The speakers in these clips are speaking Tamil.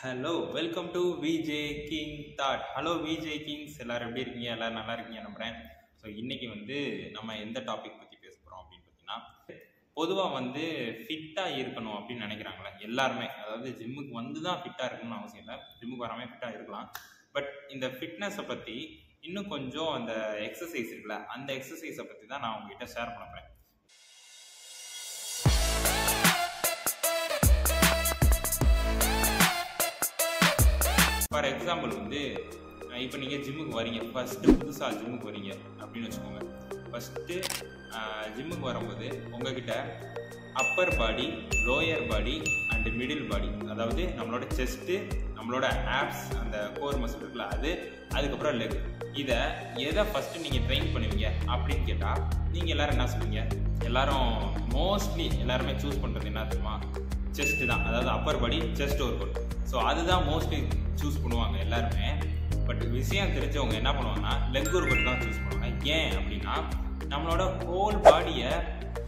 Hello welcome to VJ king thought hello VJ kings எல்லோரும் எப்படி இருக்கீங்க? எல்லோரும் நல்லா இருக்கீங்க நம்புறேன். ஸோ இன்றைக்கி வந்து நம்ம எந்த டாபிக் பற்றி பேச போகிறோம் அப்படின்னு பார்த்தீங்கன்னா பொதுவாக வந்து ஃபிட்டாக இருக்கணும் அப்படின்னு நினைக்கிறாங்களே எல்லாருமே. அதாவது ஜிம்முக்கு வந்து தான் ஃபிட்டாக இருக்கணும்னு அவசியம் இல்லை. ஜிம்முக்கு வராமல் ஃபிட்டாக இருக்கலாம். பட் இந்த ஃபிட்னஸை பற்றி இன்னும் கொஞ்சம் அந்த எக்ஸசைஸ் இருக்குல்ல அந்த எக்ஸசைஸை பற்றி தான் நான் உங்ககிட்ட ஷேர் பண்ண ஃபார் எக்ஸாம்பிள் வந்து இப்போ நீங்கள் ஜிம்முக்கு வரீங்க ஃபஸ்ட்டு புதுசாக ஜிம்முக்கு வரீங்க அப்படின்னு வச்சுக்கோங்க. ஃபஸ்ட்டு ஜிம்முக்கு வரும்போது உங்ககிட்ட upper body lower body and middle body அதாவது நம்மளோட செஸ்ட்டு நம்மளோட ஆப்ஸ் அந்த கோர் மசில் இருக்குல்ல அது அதுக்கப்புறம் லெக் இதை எதை ஃபஸ்ட்டு நீங்கள் ட்ரெயின் பண்ணுவீங்க அப்படின்னு கேட்டால் நீங்கள் எல்லோரும் என்ன சொல்லுவீங்க எல்லாரும் மோஸ்ட்லி எல்லாருமே சூஸ் பண்ணுறது என்ன தெரியுமா? செஸ்ட்டு தான். அதாவது upper body chest work out so அதுதான் மோஸ்ட்லி சூஸ் பண்ணுவாங்க எல்லாருமே. பட் விஷயம் தெரிஞ்சவங்க என்ன பண்ணுவாங்கன்னா லெக் ஒர்க் தான் சூஸ் பண்ணுவாங்க. ஏன் அப்படின்னா நம்மளோட ஹோல் பாடியை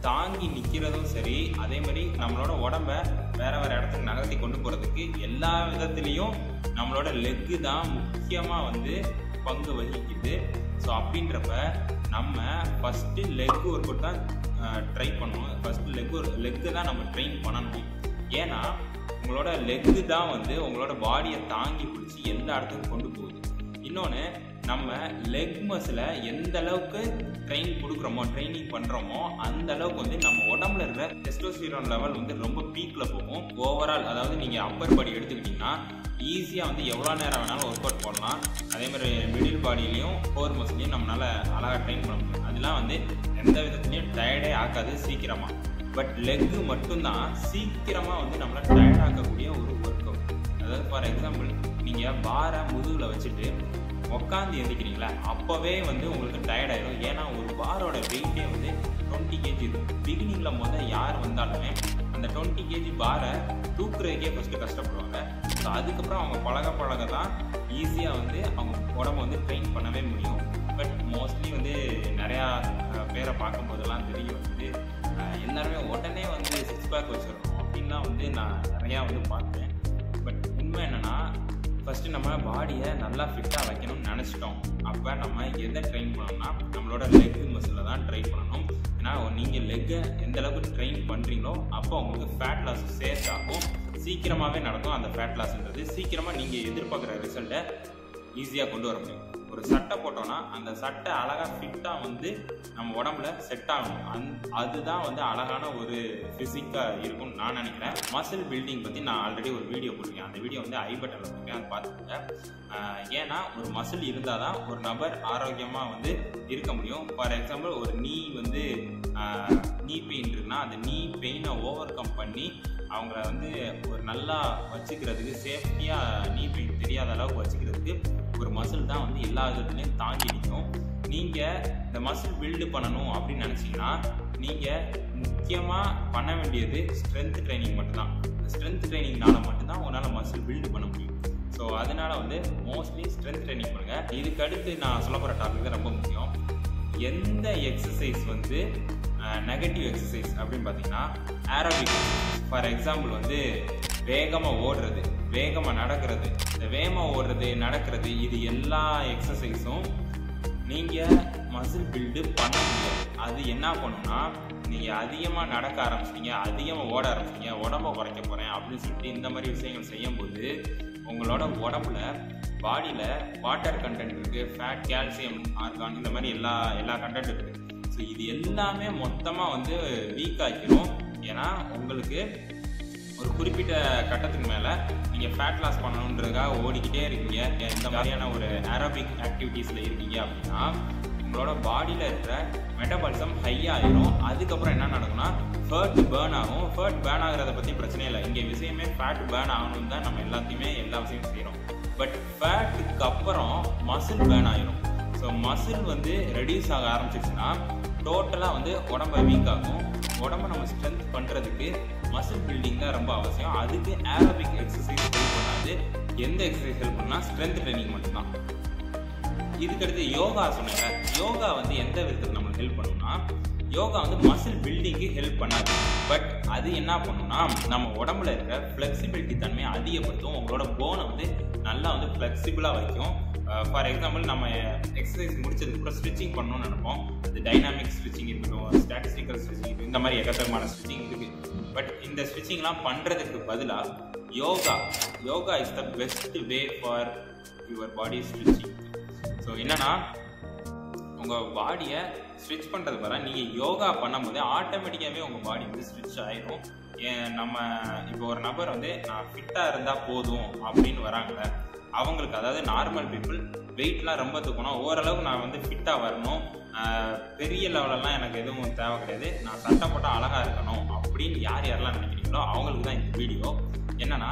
தாங்கி நிற்கிறதும் சரி அதே மாதிரி நம்மளோட உடம்ப வேற வேற இடத்துக்கு நகர்த்தி கொண்டு போகிறதுக்கு எல்லா விதத்துலேயும் நம்மளோட லெக்கு தான் முக்கியமாக வந்து பங்கு வகிக்குது. ஸோ அப்படின்றப்ப நம்ம ஃபஸ்ட்டு லெக் ஒர்க் அவுட் தான் ட்ரை பண்ணணும். ஃபஸ்ட்டு லெக் லெக்கு தான் நம்ம ட்ரெயின் பண்ணணும். ஏன்னா உங்களோட லெக்கு தான் வந்து உங்களோட பாடியை தாங்கி பிடிச்சி எந்த இடத்துக்கும் கொண்டு போகுது? இன்னொன்று நம்ம லெக் மசில் எந்த அளவுக்கு ட்ரெயின் கொடுக்குறோமோ ட்ரைனிங் பண்ணுறோமோ அந்த அளவுக்கு வந்து நம்ம உடம்புல இருக்கிற டெஸ்டோஸ்டிரான் லெவல் வந்து ரொம்ப பீக்கில் போகும். ஓவரால் அதாவது நீங்கள் அப்பர் பாடி எடுத்துக்கிட்டிங்கன்னா ஈஸியாக வந்து எவ்வளோ நேரம் வேணாலும் ஒர்க் அவுட் பண்ணலாம். அதே மாதிரி மிடில் பாடியிலையும் கோர் மசிலையும் நம்மளால் அழகாக ட்ரெயின் பண்ண முடியும். அதெல்லாம் வந்து எந்த விதத்துலையும் டயர்டே ஆக்காது சீக்கிரமாக பட் லெக்கு மட்டும்தான் சீக்கிரமாக வந்து நம்மளை டயர்ட் ஆக்கக்கூடிய ஒரு ஒர்க் அவுட் அதாவது ஃபார் எக்ஸாம்பிள் நீங்கள் பாரை முதுகில் வச்சுட்டு உட்காந்து எந்திக்கிறீங்களா அப்போவே வந்து உங்களுக்கு டயர்ட் ஆயிடும் ஏன்னா ஒரு பாரோட வெயிட்டே வந்து டுவெண்ட்டி கேஜி இருக்கும் பிகினிங்கில் முதல் யார் வந்தாலுமே அந்த டுவெண்ட்டி கேஜி பாரை தூக்குறதுக்கே ஃபஸ்ட்டு கஷ்டப்படுவாங்க. ஸோ அதுக்கப்புறம் அவங்க பழக பழக தான் ஈஸியாக வந்து அவங்க உடம்ப வந்து ட்ரெயின் பண்ணவே முடியும். பட் மோஸ்ட்லி வந்து நிறையா பேரை பார்க்கும்போதெல்லாம் தெரியும் வந்து எல்லாருமே சிக்ஸ் பேக் வச்சிடணும் அப்படின்லாம் வந்து நான் நிறையா வந்து பார்த்தேன். பட் உண்மை என்னென்னா ஃபஸ்ட்டு நம்ம பாடியை நல்லா ஃபிட்டாக வைக்கணும்னு நினச்சிட்டோம். அப்போ நம்ம எதை ட்ரெயின் பண்ணோம்னா நம்மளோட லெக் மசிலில் தான் ட்ரெயின் பண்ணணும். ஏன்னா நீங்கள் லெக்கை எந்த அளவுக்கு ட்ரெயின் பண்ணுறீங்களோ அப்போ உங்களுக்கு ஃபேட் லாஸ் சேர்த்து ஆகும். சீக்கிரமாகவே நடக்கும் அந்த ஃபேட் லாஸ்ன்றது சீக்கிரமாக நீங்கள் எதிர்பார்க்குற ரிசல்ட்டை ஈஸியாக கொண்டு வர முடியும். ஒரு சட்டை போட்டோம்னா அந்த சட்டை அழகாக ஃபிட்டாக வந்து நம்ம உடம்புல செட் ஆகணும். அந் அதுதான் வந்து அழகான ஒரு ஃபிசிக்காக இருக்கும்னு நான் நினைக்கிறேன். மசில் பில்டிங் பற்றி நான் ஆல்ரெடி ஒரு வீடியோ போட்டிருக்கேன். அந்த வீடியோ வந்து ஐ பட்டனில் போட்டிருக்கேன். அது பார்த்துக்கோங்க. ஏன்னா ஒரு மசில் இருந்தால் தான் ஒரு நபர் ஆரோக்கியமாக வந்து இருக்க முடியும். ஃபார் எக்ஸாம்பிள் ஒரு நீ வந்து நீ பெயின் இருக்குன்னா அந்த நீ பெயினை ஓவர் கம் பண்ணி அவங்கள வந்து ஒரு நல்லா வச்சுக்கிறதுக்கு சேஃப்டியாக நீ பெயின் தெரியாத அளவுக்கு வச்சுக்கிறதுக்கு ஒரு மசில் தான் வந்து எல்லா விதத்துலையும் தாங்கி நிற்கும். நீங்கள் இந்த மசில் பில்டு பண்ணணும் அப்படின்னு நினச்சிங்கன்னா நீங்கள் முக்கியமாக பண்ண வேண்டியது ஸ்ட்ரென்த் ட்ரைனிங் மட்டும்தான். ஸ்ட்ரென்த் ட்ரைனிங்னால மட்டும்தான் உங்களால் மசில் பில்டு பண்ண முடியும். ஸோ அதனால் வந்து மோஸ்ட்லி ஸ்ட்ரென்த் ட்ரைனிங் பண்ணுங்கள் இதுக்கு அடுத்து நான் சொல்ல போகிற டாபிக் தான் ரொம்ப முக்கியம். எந்த எக்ஸசைஸ் வந்து நெகட்டிவ் எக்ஸசைஸ் அப்படின்னு பார்த்தீங்கன்னா ஆரோபிக் ஃபார் எக்ஸாம்பிள் வந்து வேகமாக ஓடுறது. வேகமாக நடக்கிறது. இந்த வேகமாக ஓடுறது நடக்கிறது இது எல்லா எக்ஸசைஸும் நீங்கள் மசில் பில்டு பண்ண முடியாது அது என்ன பண்ணுன்னா நீங்கள் அதிகமாக நடக்க ஆரம்பிச்சிட்டீங்க அதிகமாக ஓட ஆரம்பிச்சிங்க உடம்ப குறைக்க போகிறேன் அப்படின்னு சொல்லிட்டு இந்த மாதிரி விஷயங்கள் செய்யும்போது உங்களோட உடம்புல பாடியில் வாட்டர் கண்டென்ட் இருக்குது ஃபேட் கால்சியம் ஆர்கான் இந்த மாதிரி எல்லா எல்லா கண்டென்ட் இருக்குது ஸோ இது எல்லாமே மொத்தமாக வந்து வீக் ஆக்கிரும். ஏன்னா உங்களுக்கு ஒரு குறிப்பிட்ட கட்டத்துக்கு மேலே நீங்கள் ஃபேட் லாஸ் பண்ணணுன்றதுக்காக ஓடிக்கிட்டே இருக்கீங்க. இந்த மாதிரியான ஒரு ஆரோபிக் ஆக்டிவிட்டீஸில் இருக்கீங்க அப்படின்னா உங்களோட பாடியில் இருக்கிற மெட்டபாலிசம் ஹை அதுக்கப்புறம் என்ன நடக்கும்னா ஃபேட் பேர்ன் ஆகும். ஃபேட் பேர்ன் ஆகிறத பற்றி பிரச்சனை இல்லை. இங்கே விஷயமே ஃபேட் பேர்ன் ஆகணும் தான் நம்ம எல்லாத்தையுமே எல்லா விஷயமும் செய்கிறோம் பட் ஃபேட்டுக்கு அப்புறம் மசில் பேர்ன் ஆயிரும். ஸோ மசில் வந்து ரெடியூஸ் ஆக ஆரம்பிச்சிச்சுன்னா டோட்டலாக வந்து உடம்பை வீக் ஆகும். உடம்ப நம்ம ஸ்ட்ரென்த் பண்ணுறதுக்கு மசில் பில்டிங் தான் ரொம்ப அவசியம். அதுக்கு ஏரோபிக் எக்ஸசைஸ் ஹெல்ப் பண்ணாது. எந்த எக்ஸசைஸ் ஹெல்ப் பண்ணால் ஸ்ட்ரென்த் ட்ரைனிங் மட்டும்தான். இதுக்கடுத்து யோகா சொன்னேன் யோகா வந்து எந்த விதத்தில் நம்மளுக்கு ஹெல்ப் பண்ணும்னா யோகா வந்து மசில் பில்டிங்க்கு ஹெல்ப் பண்ணாது. பட் அது என்ன பண்ணும்னா நம்ம உடம்புல இருக்கிற ஃப்ளெக்சிபிலிட்டி தன்மையை அதிகப்படுத்தும். உங்களோட போனை வந்து நல்லா வந்து ஃப்ளெக்சிபிளாக வைக்கும். ஃபார் எக்ஸாம்பிள் நம்ம எக்ஸசைஸ் முடிச்சதுக்கப்புறம் ஸ்ட்ரிச்சிங் பண்ணணும்னு நினைப்போம். அது டைனாமிக் ஸ்ட்ரிச்சிங் இருக்கட்டும் ஸ்டாட்டிஸ்டிக்கல் ஸ்ட்ரிச்சிங் இந்த மாதிரி எக்கச்சக்கமான ஸ்ட்ரிச்சிங் இருக்குது பட் இந்த ஸ்ட்ரிச்சிங்லாம் பண்ணுறதுக்கு பதிலாக yoga yoga is the best way for your body stretching so என்னன்னா உங்கள் பாடியை ஸ்ட்ரிச் பண்ணுறது வர நீங்கள் யோகா பண்ணும்போது ஆட்டோமேட்டிக்காகவே உங்கள் பாடி வந்து ஸ்ட்ரிச் ஆகிடும் ஏன் நம்ம இப்போ ஒரு நபர் வந்து நான் ஃபிட்டாக இருந்தால் போதும் அப்படின்னு வராங்களே அவங்களுக்கு அதாவது நார்மல் பீப்புள் வெயிட்லாம் ரொம்ப தூக்கணும். ஓரளவுக்கு நான் வந்து ஃபிட்டாக வரணும். பெரிய லெவலெல்லாம் எனக்கு எதுவும் தேவை கிடையாது. நான் சட்டை போட்டால் அழகாக இருக்கணும் அப்படின்னு யார் யாரெல்லாம் நினைக்கிறீங்களோ அவங்களுக்கு தான் இந்த வீடியோ என்னன்னா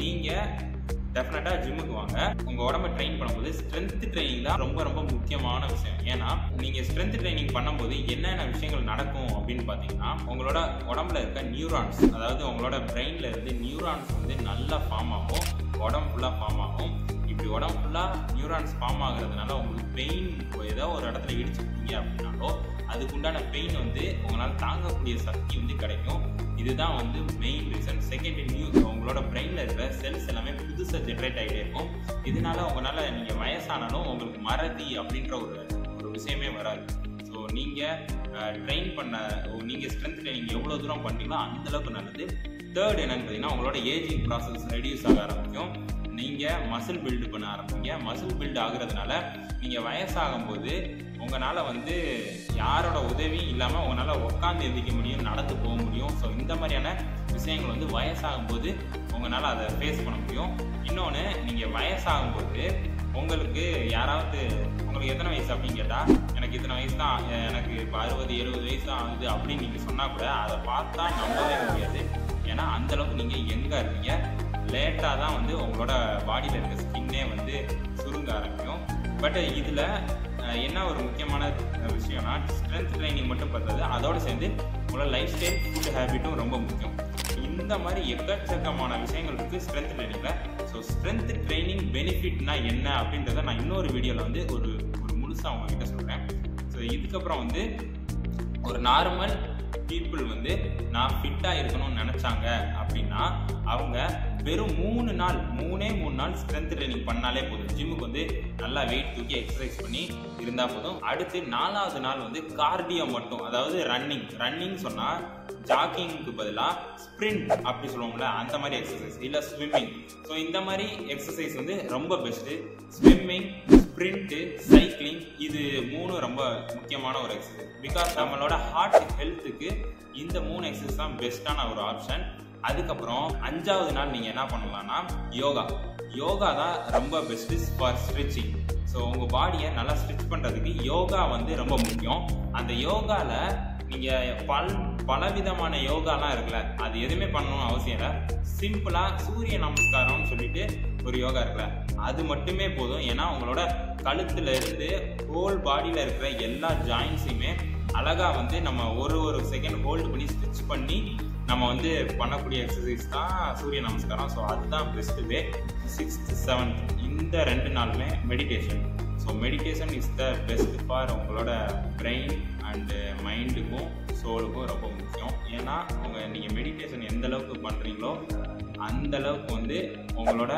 நீங்கள் டெஃபினட்டாக ஜிம்முக்கு வாங்க. உங்கள் உடம்ப ட்ரெயின் பண்ணும்போது ஸ்ட்ரென்த் ட்ரைனிங் தான் ரொம்ப ரொம்ப முக்கியமான விஷயம். ஏன்னா நீங்கள் ஸ்ட்ரென்த் ட்ரைனிங் பண்ணும்போது என்னென்ன விஷயங்கள் நடக்கும் அப்படின்னு பார்த்தீங்கன்னா உங்களோட உடம்புல இருக்க நியூரான்ஸ் அதாவது உங்களோட பிரெயினில் இருந்து நியூரான்ஸ் வந்து நல்லா ஃபார்ம் ஆகும். உடம்பு ஃபுல்லாக ஃபார்ம் ஆகும். இப்படி உடம்பு ஃபுல்லாக நியூரான்ஸ் ஃபார்ம் ஆகுறதுனால உங்களுக்கு பெயின் ஏதோ ஒரு இடத்துல இடிச்சுக்கிட்டீங்க அப்படின்னாலோ அதுக்குண்டான பெயின் வந்து உங்களால் தாங்கக்கூடிய சக்தி வந்து கிடைக்கும். இதுதான் வந்து மெயின் ரீசன் செகண்ட் நியூ உங்களோட பிரெயினில் இருக்கிற செல்ஸ் எல்லாமே புதுசாக ஜென்ரேட் ஆகிட்டே இருக்கும். இதனால உங்களால் நீங்கள் வயசானாலும் உங்களுக்கு மறதி அப்படின்ற ஒரு ஒரு விஷயமே வராது. ஸோ நீங்கள் ட்ரெயின் பண்ண நீங்கள் ஸ்ட்ரென்த் ட்ரைனிங் எவ்வளோ தூரம் பண்ணீங்களோ அந்தளவுக்கு நல்லது. தேர்ட் என்னன்னு பார்த்தீங்கன்னா உங்களோட ஏஜிங் ப்ராசஸ் ரெடியூஸ் ஆக ஆரம்பிக்கும். நீங்கள் மசில் பில்டு பண்ண ஆரம்பிங்க மசில் பில்டு ஆகுறதுனால நீங்கள் வயசாகும்போது உங்களால் வந்து யாரோட உதவியும் இல்லாமல் உங்களால் உட்காந்து எந்திக்க முடியும் நடந்து போக முடியும். ஸோ இந்த மாதிரியான விஷயங்கள் வந்து வயசாகும்போது உங்களால் அதை ஃபேஸ் பண்ண முடியும். இன்னொன்று நீங்கள் வயசாகும்போது உங்களுக்கு யாராவது உங்களுக்கு எத்தனை வயசு அப்படின்னு கேட்டால் எனக்கு இத்தனை வயசு தான் எனக்கு இப்போ அறுபது எழுபது வயசு தான் ஆகுது அப்படின்னு நீங்கள் சொன்னால் கூட அதை பார்த்தா நம்பவே முடியாது. ஏன்னா அந்தளவுக்கு நீங்கள் எங்கே இருக்கீங்க லேட்டாக தான் வந்து உங்களோட பாடியில் இருக்க ஸ்கின்னே வந்து சுருங்க ஆரம்பிக்கும். பட் இதில் என்ன ஒரு முக்கியமான விஷயம்னா ஸ்ட்ரென்த் ட்ரைனிங் மட்டும் பத்தாது. அதோடு சேர்ந்து உங்களோட லைஃப் ஸ்டைல் ஃபுட் ஹேபிட்டும் ரொம்ப முக்கியம். இந்த மாதிரி எக்கச்சக்கமான விஷயங்கள் இருக்குது ஸ்ட்ரென்த் ட்ரைனிங்கில் ஸோ ஸ்ட்ரென்த் ட்ரைனிங் பெனிஃபிட்னா என்ன அப்படின்றத நான் இன்னொரு வீடியோவில் வந்து ஒரு ஒரு முழுசாக உங்ககிட்ட சொல்கிறேன் ஸோ இதுக்கப்புறம் வந்து ஒரு நார்மல் பீப்புள் வந்து நான் ஃபிட்டாக இருக்கணும்னு நினச்சாங்க அப்படின்னா அவங்க வெறும் மூணு நாள் மூணே மூணு நாள் ஸ்ட்ரென்த் ட்ரைனிங் பண்ணாலே போதும். ஜிம்முக்கு வந்து நல்லா வெயிட் தூக்கி எக்ஸசைஸ் பண்ணி இருந்தால் போதும். அடுத்து நாலாவது நாள் வந்து கார்டியோ மட்டும் அதாவது ரன்னிங் ரன்னிங் சொன்னால் ஜாக்கிங்க்கு பதிலாக ஸ்ப்ரிண்ட் அப்படி சொல்லுவோம்ல அந்த மாதிரி எக்ஸசைஸ் இல்லை ஸ்விம்மிங் ஸோ இந்த மாதிரி எக்ஸசைஸ் வந்து ரொம்ப பெஸ்ட்டு ஸ்விம்மிங் ஸ்ப்ரிண்ட்டு சைக்கிளிங் இது மூணும் ரொம்ப முக்கியமான ஒரு எக்ஸசைஸ் பிகாஸ் நம்மளோட ஹார்ட் ஹெல்த்துக்கு இந்த மூணு எக்ஸசைஸ் தான் பெஸ்ட்டான ஒரு ஆப்ஷன் அதுக்கப்புறம் அஞ்சாவது நாள் நீங்கள் என்ன பண்ணலாம்னா யோகா. யோகா தான் ரொம்ப பெஸ்ட்டு ஃபார் ஸ்ட்ரெச்சிங் ஸோ உங்கள் பாடியை நல்லா ஸ்ட்ரிச் பண்ணுறதுக்கு யோகா வந்து ரொம்ப முக்கியம். அந்த யோகாவில் நீங்கள் பல் பலவிதமான யோகாலாம் இருக்குல்ல அது எதுவுமே பண்ணணும்னு அவசியம் இல்லை. சிம்பிளாக சூரிய நமஸ்காரம்னு சொல்லிட்டு ஒரு யோகா இருக்குல்ல அது மட்டுமே போதும். ஏன்னா உங்களோட கழுத்துல இருந்து ஹோல் பாடியில் இருக்கிற எல்லா ஜாயின்ஸையுமே அழகாக வந்து நம்ம ஒரு ஒரு செகண்ட் ஹோல்டு பண்ணி ஸ்டிச் பண்ணி நம்ம வந்து பண்ணக்கூடிய எக்ஸசைஸ் தான் சூரிய நமஸ்காரம். ஸோ அதுதான் பெஸ்ட் வே சிக்ஸ்த் செவன்த் இந்த ரெண்டு நாளுமே meditation so meditation is the best for உங்களோட பிரெயின் அண்டு மைண்டுக்கும் சோலுக்கும் ரொம்ப முக்கியம். ஏன்னா உங்கள் நீங்கள் மெடிடேஷன் எந்த அளவுக்கு பண்ணுறீங்களோ அந்த அளவுக்கு வந்து உங்களோட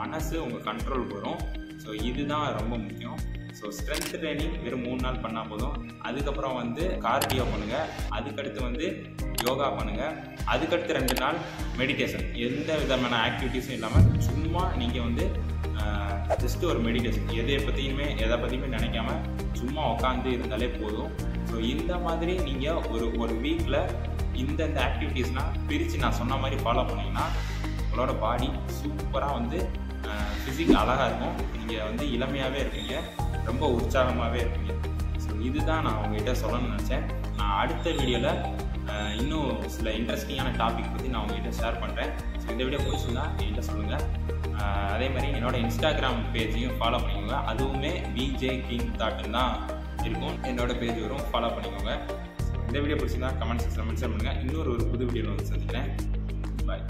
மனசு உங்கள் கண்ட்ரோல் வரும். ஸோ இதுதான் ரொம்ப முக்கியம். ஸோ ஸ்ட்ரென்த் ட்ரைனிங் வெறும் மூணு நாள் பண்ணால் போதும். அதுக்கப்புறம் வந்து கார்டியோ பண்ணுங்கள் அதுக்கடுத்து வந்து யோகா பண்ணுங்கள் அதுக்கடுத்து ரெண்டு நாள் மெடிடேஷன் எந்த விதமான ஆக்டிவிட்டீஸும் இல்லாமல் சும்மா நீங்கள் வந்து ஜஸ்ட்டு ஒரு மெடிடேஷன் எதை பற்றியுமே எதை பற்றியுமே நினைக்காம சும்மா உட்காந்து இருந்தாலே போதும். ஸோ இந்த மாதிரி நீங்கள் ஒரு ஒரு வீக்கில் இந்தந்த ஆக்டிவிட்டீஸ்னால் பிரித்து நான் சொன்ன மாதிரி ஃபாலோ பண்ணிங்கன்னா உங்களோட பாடி சூப்பராக வந்து ஃபிசிக் அழகாக இருக்கும். நீங்கள் வந்து இளமையாகவே இருப்பீங்க. ரொம்ப உற்சாகமாகவே இருப்பீங்க ஸோ இதுதான் நான் உங்ககிட்ட சொல்லணும்னு நினச்சேன். நான் அடுத்த வீடியோவில் இன்னும் சில இன்ட்ரெஸ்டிங்கான டாபிக் பற்றி நான் உங்ககிட்ட ஷேர் பண்ணுறேன் ஸோ இந்த வீடியோ பிடிச்சிருந்தா என்கிட்ட சொல்லுங்கள் அதே மாதிரி என்னோட இன்ஸ்டாகிராம் பேஜையும் ஃபாலோ பண்ணிக்கோங்க. அதுவுமே விஜே கிங் தாட்டுன்னு தான் இருக்கும். என்னோட பேஜ் வரும். ஃபாலோ பண்ணிக்கோங்க. இந்த வீடியோ பிடிச்சிருந்தா கமெண்ட் செக்ஷன் மென்ஷன் பண்ணுங்கள் இன்னொரு ஒரு புது வீடியோவில் வந்து சந்திக்கிறேன். பாய்